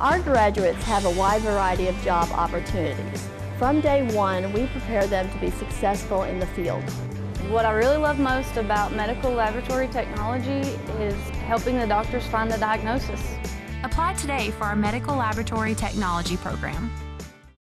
Our graduates have a wide variety of job opportunities. From day one, we prepare them to be successful in the field. What I really love most about medical laboratory technology is helping the doctors find the diagnosis. Apply today for our Medical Laboratory Technology program.